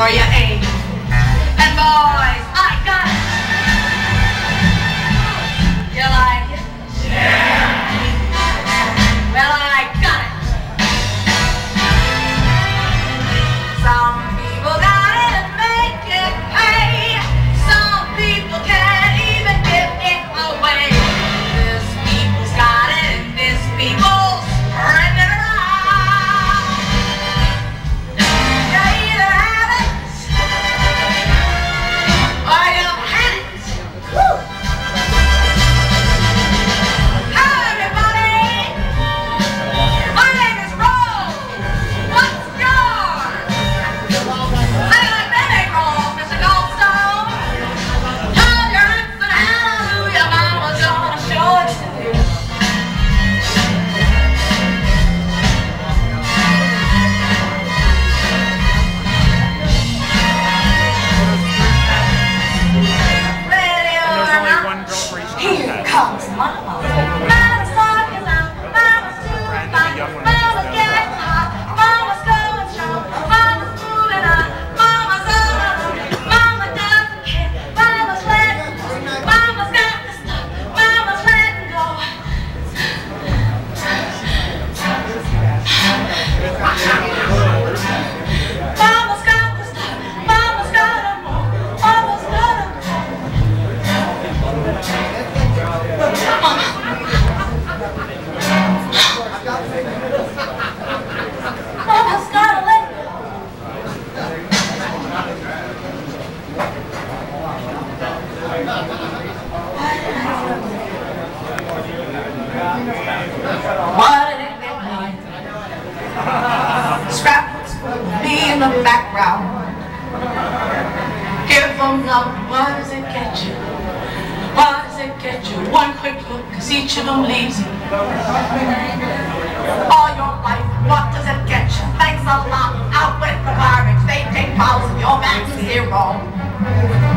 for you. What me? Scraps me in the background. Give them love, what does it get you? What does it get you? One quick look, cause each of them leaves you. All your life, what does it get you? Thanks a lot, out with the garbage. They take miles and your back's zero.